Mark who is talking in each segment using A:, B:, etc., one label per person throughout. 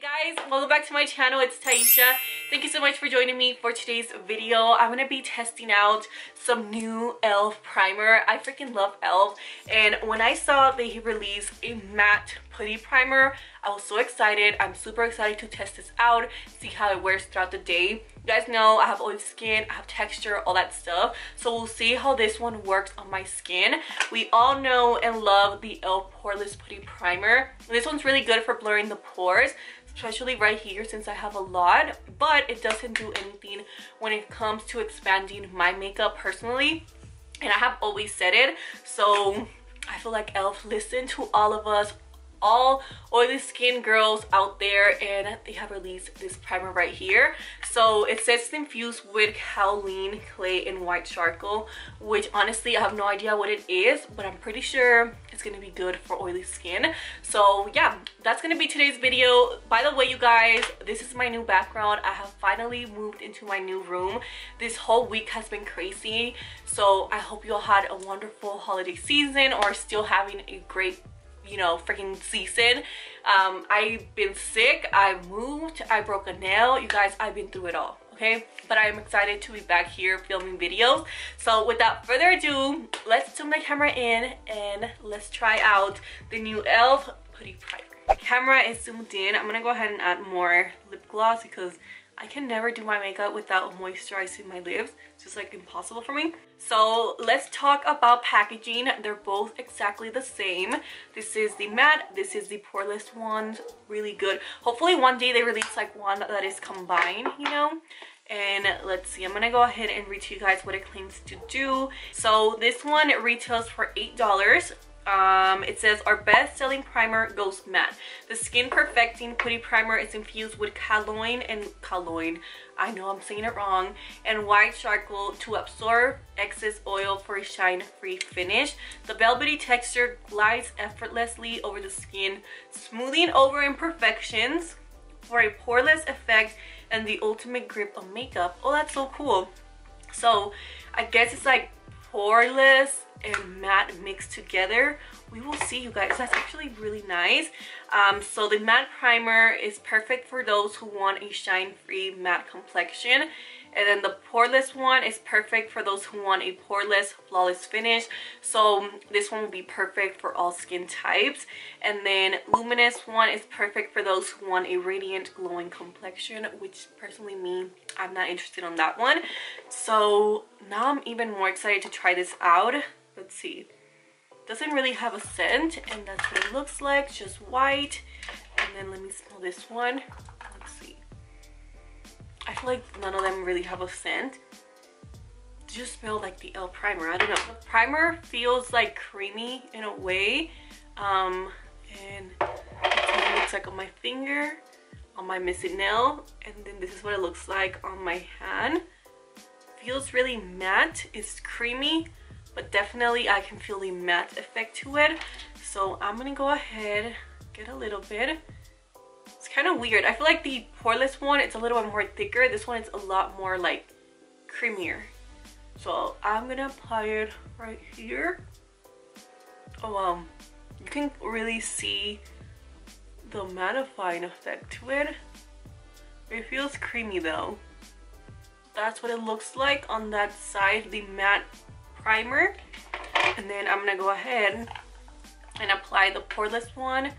A: Hey guys, welcome back to my channel. It's Taisha. Thank you so much for joining me for today's video. I'm going to be testing out some new e.l.f. primer. I freaking love e.l.f. And when I saw they released a matte putty primer, I was so excited. I'm super excited to test this out, see how it wears throughout the day. You guys know I have oily skin, I have texture, all that stuff. So we'll see how this one works on my skin. We all know and love the e.l.f. Poreless Putty Primer. This one's really good for blurring the pores especially right here since I have a lot, but it doesn't do anything when it comes to expanding my makeup personally. And I have always said it, so I feel like e.l.f. listen to all of us all oily skin girls out there and they have released this primer right here so it says it's infused with kaolin clay and white charcoal which honestly i have no idea what it is but i'm pretty sure it's gonna be good for oily skin. So yeah that's gonna be today's video. By the way you guys this is my new background. I have finally moved into my new room. This whole week has been crazy. So i hope you all had a wonderful holiday season or still having a great you know freaking season. Um i've been sick. I moved. I broke a nail. You guys i've been through it all okay? But i'm excited to be back here filming videos. So without further ado let's zoom the camera in and let's try out the new e.l.f. putty primer. Camera is zoomed in. I'm gonna go ahead and add more lip gloss because I can never do my makeup without moisturizing my lips. It's just like impossible for me. So let's talk about packaging. They're both exactly the same. This is the matte, this is the poreless one. Really good. Hopefully one day they release like one that is combined, you know? and let's see i'm gonna go ahead and read to you guys what it claims to do so this one retails for eight dollars um, it says our best-selling primer goes matte. The skin perfecting putty primer is infused with kaolin and kaolin. I know I'm saying it wrong. And white charcoal to absorb excess oil for a shine-free finish. The velvety texture glides effortlessly over the skin, smoothing over imperfections for a poreless effect and the ultimate grip of makeup. Oh, that's so cool. So I guess it's like poreless and matte mixed together. We will see you guys. That's actually really nice. Um, so the matte primer is perfect for those who want a shine free matte complexion and then the poreless one is perfect for those who want a poreless flawless finish. So this one will be perfect for all skin types. And then luminous one is perfect for those who want a radiant glowing complexion which personally me i'm not interested on that one. So now i'm even more excited to try this out. Let's see. Doesn't really have a scent and that's what it looks like just white. And then let me smell this one. Let's see feel like none of them really have a scent. Just smell like the L primer. I don't know. The primer feels like creamy in a way um and it looks like on my finger on my missing nail and then this is what it looks like on my hand. Feels really matte. It's creamy but definitely I can feel the matte effect to it. So I'm gonna go ahead, get a little bit. Kind of weird. I feel like the poreless one, it's a little bit more thicker. This one is a lot more like creamier. So I'm gonna apply it right here. Oh, um, you can really see the mattifying effect to it. It feels creamy though. That's what it looks like on that side, the matte primer and then I'm gonna go ahead and apply the poreless one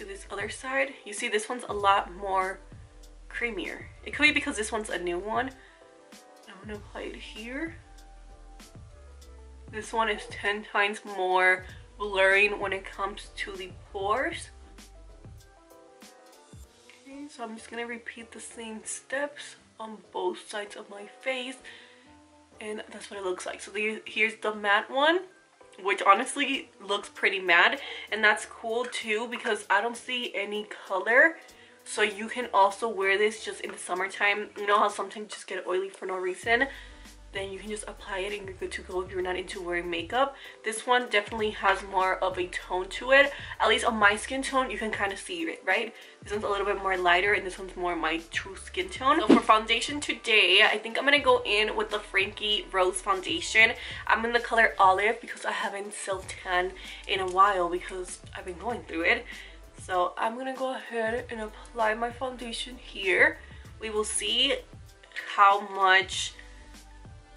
A: to this other side. You see this one's a lot more creamier. It could be because this one's a new one. I'm gonna apply it here. This one is 10 times more blurring when it comes to the pores. Okay so I'm just gonna repeat the same steps on both sides of my face. And that's what it looks like. So the, here's the matte one which honestly looks pretty matte and that's cool too because I don't see any color. So you can also wear this just in the summertime. You know how sometimes just get oily for no reason then you can just apply it and you're good to go if you're not into wearing makeup. This one definitely has more of a tone to it. At least on my skin tone, you can kind of see it, right? This one's a little bit more lighter and this one's more my true skin tone. So for foundation today, I think I'm going to go in with the Frankie Rose Foundation. I'm in the color Olive because I haven't self-tan in a while because I've been going through it. So I'm gonna go ahead and apply my foundation here. We will see how much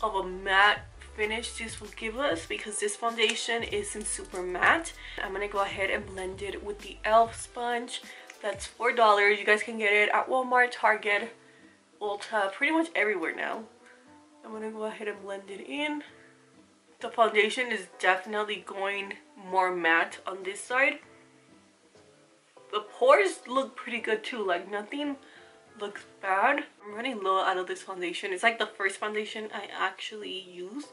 A: of a matte finish this will give us because this foundation isn't super matte. I'm gonna go ahead and blend it with the e.l.f. sponge. That's $4. You guys can get it at Walmart, Target, Ulta, pretty much everywhere now. I'm gonna go ahead and blend it in. The foundation is definitely going more matte on this side. The pores look pretty good too, like nothing looks bad. I'm running low out of this foundation. It's like the first foundation I actually use.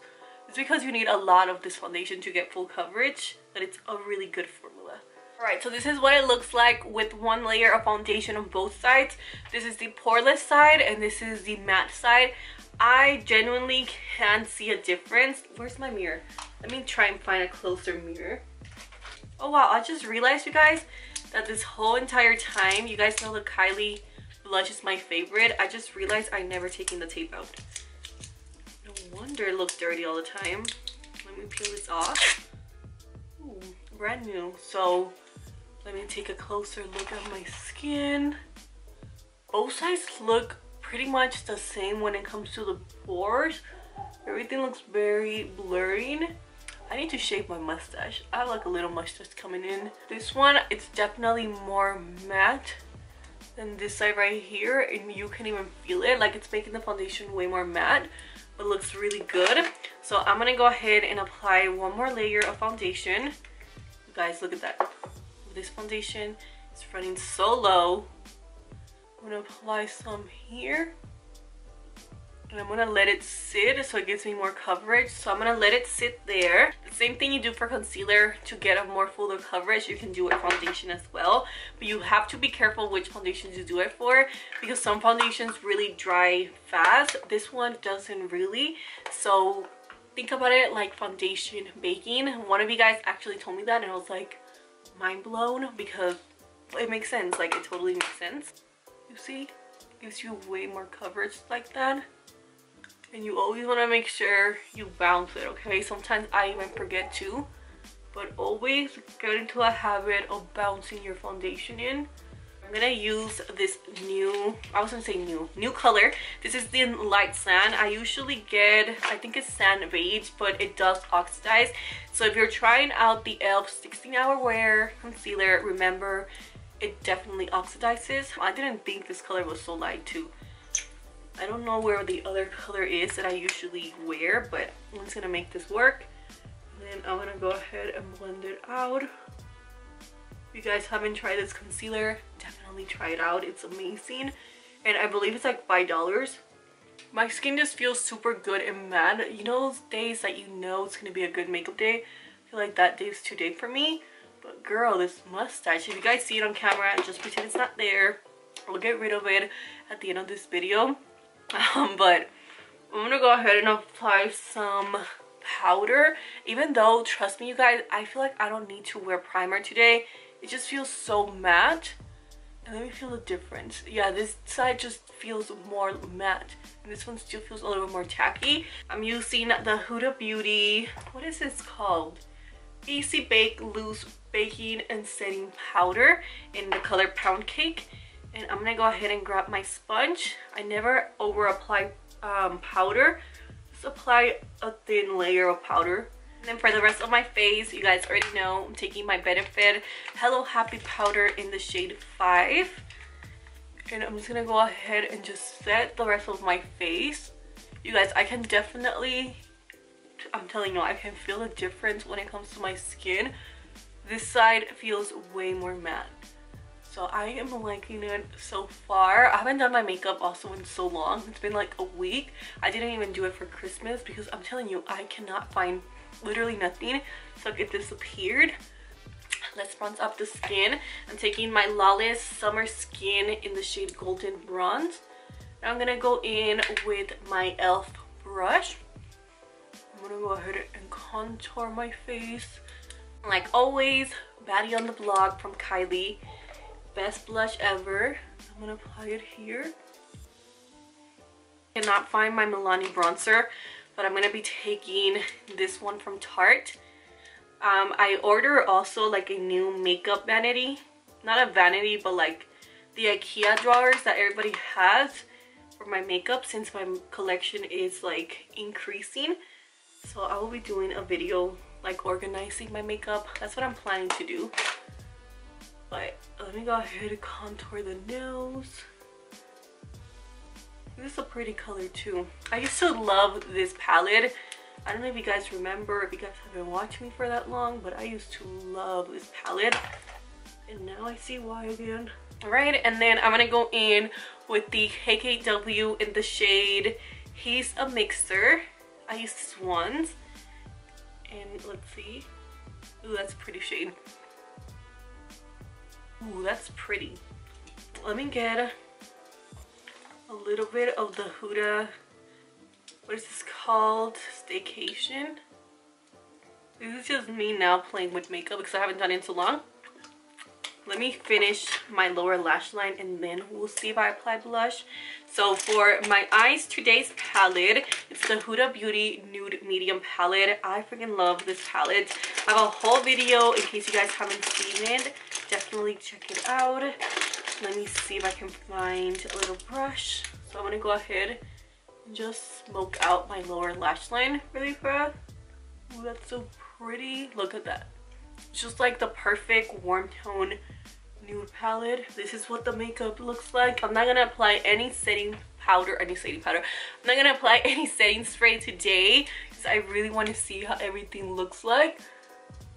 A: It's because you need a lot of this foundation to get full coverage, but it's a really good formula. Alright, so this is what it looks like with one layer of foundation on both sides. This is the poreless side and this is the matte side. I genuinely can't see a difference. Where's my mirror? Let me try and find a closer mirror. Oh wow, I just realized you guys that this whole entire time, you guys know the Kylie blush is my favorite. I just realized I never taken the tape out. No wonder it looks dirty all the time. Let me peel this off. Ooh, brand new. So let me take a closer look at my skin. Both sides look pretty much the same when it comes to the pores. Everything looks very blurring. I need to shave my mustache. I like a little mustache coming in. This one, it's definitely more matte than this side right here and you can even feel it. Like it's making the foundation way more matte but looks really good. So i'm gonna go ahead and apply one more layer of foundation. You guys look at that. This foundation is running so low. I'm gonna apply some here and I'm gonna let it sit so it gives me more coverage. So I'm gonna let it sit there. The same thing you do for concealer to get a more fuller coverage you can do it foundation as well. But you have to be careful which foundations you do it for because some foundations really dry fast. This one doesn't really. So think about it like foundation baking. One of you guys actually told me that and I was like mind blown because it makes sense. Like it totally makes sense. You see? Gives you way more coverage like that and you always want to make sure you bounce it okay? Sometimes i even forget to but always get into a habit of bouncing your foundation in. I'm gonna use this new i was gonna say new new color. This is the light sand. I usually get i think it's sand beige but it does oxidize. So if you're trying out the elf 16 hour wear concealer remember it definitely oxidizes. I didn't think this color was so light too I don't know where the other color is that I usually wear, but I'm just gonna make this work. And then I'm gonna go ahead and blend it out. If you guys haven't tried this concealer, definitely try it out. It's amazing. And I believe it's like $5. My skin just feels super good and matte. You know those days that you know it's gonna be a good makeup day? I feel like that day is too day for me. But girl, this mustache, if you guys see it on camera, just pretend it's not there. I'll get rid of it at the end of this video. Um, but I'm gonna go ahead and apply some powder. Even though, trust me you guys, I feel like I don't need to wear primer today. It just feels so matte. And let me feel the difference. Yeah, this side just feels more matte. And this one still feels a little bit more tacky. I'm using the Huda Beauty, what is this called? Easy Bake Loose Baking and Setting Powder in the color Pound Cake and I'm gonna go ahead and grab my sponge. I never over apply um, powder. Just apply a thin layer of powder. And then for the rest of my face, you guys already know I'm taking my Benefit Hello Happy powder in the shade 5. And I'm just gonna go ahead and just set the rest of my face. You guys, I can definitely, I'm telling you, I can feel the difference when it comes to my skin. This side feels way more matte so I am liking it so far. I haven't done my makeup also in so long. It's been like a week. I didn't even do it for Christmas because I'm telling you, I cannot find literally nothing. So it disappeared. Let's bronze up the skin. I'm taking my Lawless Summer Skin in the shade Golden Bronze. Now I'm gonna go in with my e.l.f. brush. I'm gonna go ahead and contour my face. Like always, Baddie on the Block from Kylie best blush ever. I'm gonna apply it here. I cannot find my Milani bronzer, but I'm gonna be taking this one from Tarte. Um, I order also like a new makeup vanity not a vanity, but like the Ikea drawers that everybody has for my makeup since my collection is like increasing. So I will be doing a video like organizing my makeup. That's what I'm planning to do. But let me go ahead and contour the nose. This is a pretty color too. I used to love this palette. I don't know if you guys remember, if you guys haven't watched me for that long, but I used to love this palette. And now I see why again. Alright, and then I'm gonna go in with the KKW in the shade He's a Mixer. I used this once. And let's see. Ooh, that's pretty shade. Ooh, that's pretty. Let me get a little bit of the Huda, what is this called? Staycation. This is just me now playing with makeup because I haven't done it in so long. Let me finish my lower lash line and then we'll see if I apply blush. So for my eyes, today's palette, it's the Huda Beauty Nude Medium Palette. I freaking love this palette. I have a whole video in case you guys haven't seen it. Definitely check it out. Let me see if I can find a little brush. So I'm to go ahead and just smoke out my lower lash line really fast. Ooh, that's so pretty. Look at that. It's just like the perfect warm tone nude palette. This is what the makeup looks like. I'm not to apply any setting powder, any setting powder. I'm not to apply any setting spray today because I really want to see how everything looks like.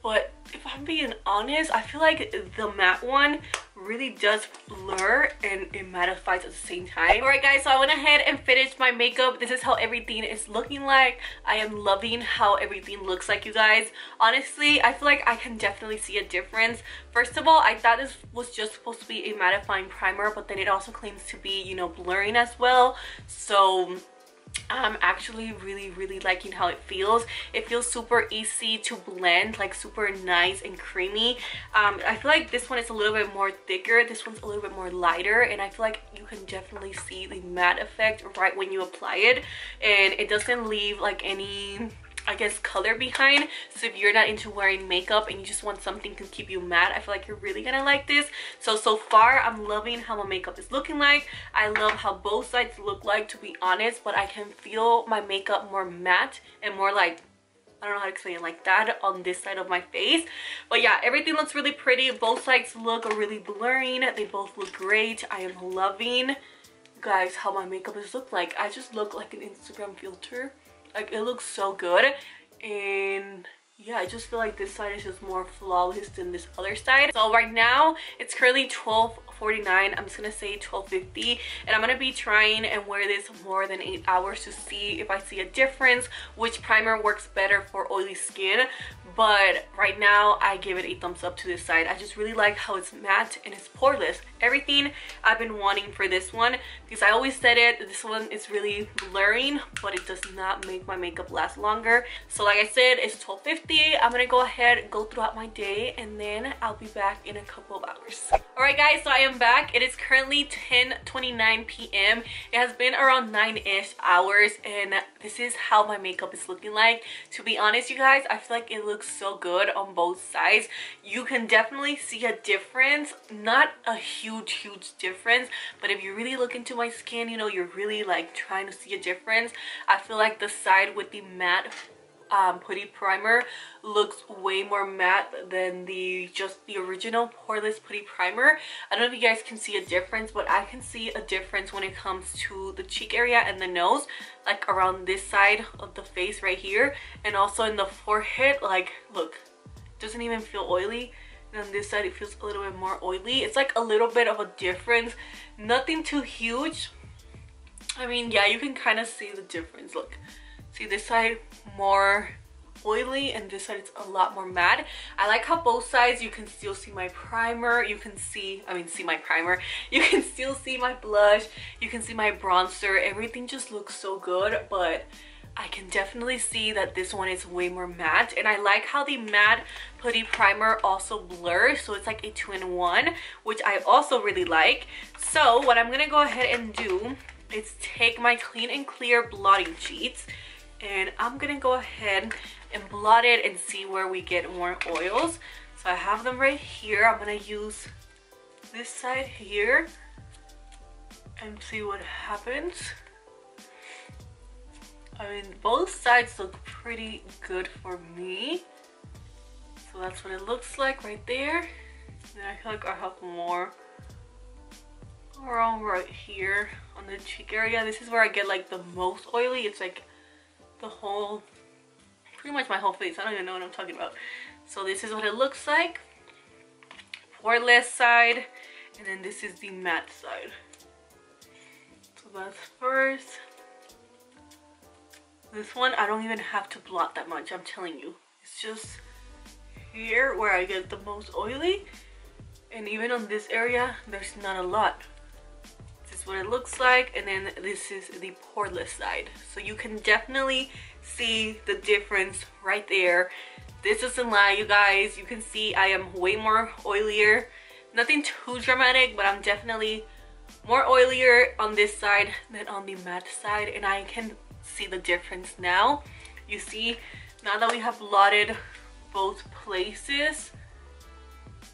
A: But if I'm being honest, I feel like the matte one really does blur and it mattifies at the same time. Alright guys, so I went ahead and finished my makeup. This is how everything is looking like. I am loving how everything looks like you guys. Honestly, I feel like I can definitely see a difference. First of all, I thought this was just supposed to be a mattifying primer, but then it also claims to be, you know, blurring as well. So I'm actually really really liking how it feels. It feels super easy to blend like super nice and creamy. Um, I feel like this one is a little bit more thicker. This one's a little bit more lighter and I feel like you can definitely see the matte effect right when you apply it. And it doesn't leave like any I guess color behind so if you're not into wearing makeup and you just want something to keep you matte I feel like you're really gonna like this so so far I'm loving how my makeup is looking like I love how both sides look like to be honest but I can feel my makeup more matte and more like I don't know how to explain it like that on this side of my face. But yeah, everything looks really pretty. Both sides look really blurring. They both look great. I am loving, guys, how my makeup is look like. I just look like an Instagram filter like it looks so good. And yeah i just feel like this side is just more flawless than this other side. So right now it's currently 12 49 i'm just gonna say 1250 and i'm gonna be trying and wear this more than eight hours to see if i see a difference which primer works better for oily skin but right now i give it a thumbs up to this side. I just really like how it's matte and it's poreless. Everything i've been wanting for this one because i always said it this one is really blurring but it does not make my makeup last longer. So like i said it's 12:50. i'm gonna go ahead go throughout my day and then i'll be back in a couple of hours. All right guys so i am back. It is currently 10:29 p.m it has been around nine-ish hours and this is how my makeup is looking like. To be honest you guys i feel like it looks so good on both sides. You can definitely see a difference not a huge huge difference but if you really look into my skin you know you're really like trying to see a difference. I feel like the side with the matte um, putty primer looks way more matte than the just the original poreless putty primer. I don't know if you guys can see a difference but i can see a difference when it comes to the cheek area and the nose like around this side of the face right here and also in the forehead like look doesn't even feel oily. And on this side it feels a little bit more oily. It's like a little bit of a difference. Nothing too huge. I mean yeah you can kind of see the difference look see this side more oily and this side it's a lot more matte. I like how both sides you can still see my primer you can see i mean see my primer you can still see my blush you can see my bronzer everything just looks so good but I can definitely see that this one is way more matte and I like how the matte putty primer also blurs so it's like a two-in-one which I also really like. So what I'm gonna go ahead and do is take my clean and clear blotting sheets and I'm gonna go ahead and blot it and see where we get more oils so I have them right here I'm gonna use this side here and see what happens. I mean, both sides look pretty good for me. So that's what it looks like right there. And I feel like I have more around right here on the cheek area. This is where I get like the most oily. It's like the whole, pretty much my whole face. I don't even know what I'm talking about. So this is what it looks like. Poreless side. And then this is the matte side. So that's first. This one, I don't even have to blot that much, I'm telling you. It's just here where I get the most oily. And even on this area, there's not a lot. What it looks like. And then this is the poreless side. So you can definitely see the difference right there. This doesn't lie, you guys. You can see I am way more oilier. Nothing too dramatic, but I'm definitely more oilier on this side than on the matte side. And I can see the difference now. You see, now that we have blotted both places,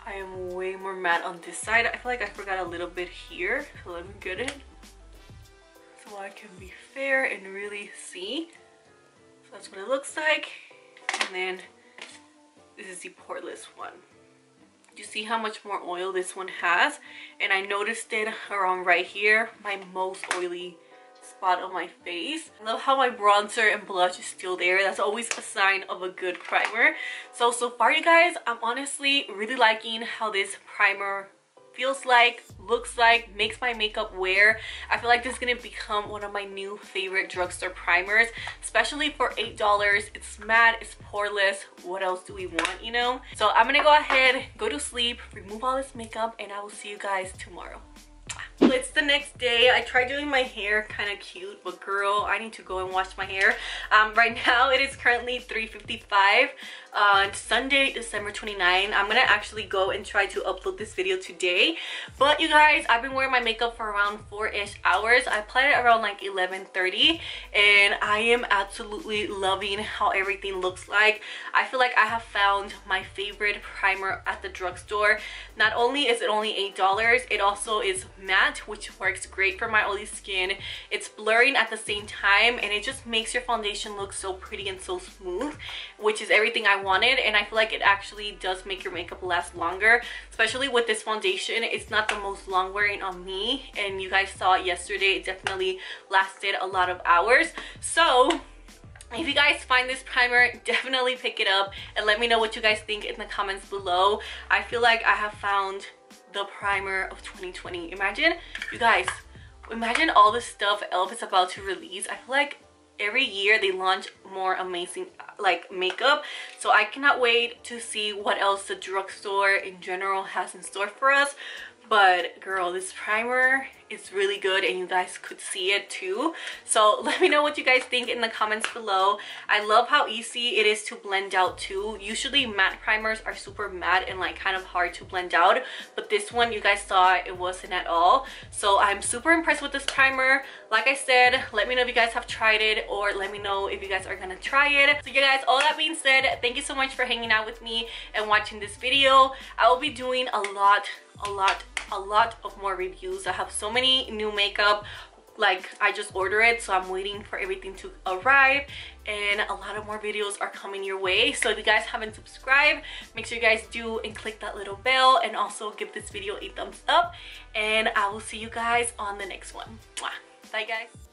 A: I am way more matte on this side. I feel like I forgot a little bit here, so let me get it. So I can be fair and really see. So that's what it looks like. And then this is the poreless one. You see how much more oil this one has? And I noticed it around right here, my most oily spot on my face. I love how my bronzer and blush is still there. That's always a sign of a good primer. So, so far you guys, I'm honestly really liking how this primer feels like, looks like, makes my makeup wear. I feel like this is gonna become one of my new favorite drugstore primers, especially for $8. It's matte, it's poreless. What else do we want, you know? So I'm gonna go ahead, go to sleep, remove all this makeup, and I will see you guys tomorrow it's the next day i tried doing my hair kind of cute but girl i need to go and wash my hair um, right now it is currently 3:55 on Sunday, December 29. I'm gonna actually go and try to upload this video today. But you guys, I've been wearing my makeup for around four-ish hours. I applied it around like 11.30 and I am absolutely loving how everything looks like. I feel like I have found my favorite primer at the drugstore. Not only is it only $8, it also is matte, which works great for my oily skin. It's blurring at the same time and it just makes your foundation look so pretty and so smooth, which is everything I wanted and I feel like it actually does make your makeup last longer especially with this foundation. It's not the most long wearing on me and you guys saw it yesterday. It definitely lasted a lot of hours. So if you guys find this primer definitely pick it up and let me know what you guys think in the comments below. I feel like i have found the primer of 2020 imagine you guys imagine all the stuff elf is about to release. I feel like every year they launch more amazing like makeup. So i cannot wait to see what else the drugstore in general has in store for us. But girl this primer is really good and you guys could see it too. So let me know what you guys think in the comments below. I love how easy it is to blend out too. Usually matte primers are super matte and like kind of hard to blend out but this one you guys saw it wasn't at all. So i'm super impressed with this primer. Like i said let me know if you guys have tried it or let me know if you guys are gonna try it. So you guys all that being said thank you so much for hanging out with me and watching this video. I will be doing a lot a lot a lot of more reviews. I have so many new makeup like i just ordered it so i'm waiting for everything to arrive and a lot of more videos are coming your way. So if you guys haven't subscribed make sure you guys do and click that little bell and also give this video a thumbs up and i will see you guys on the next one. Bye guys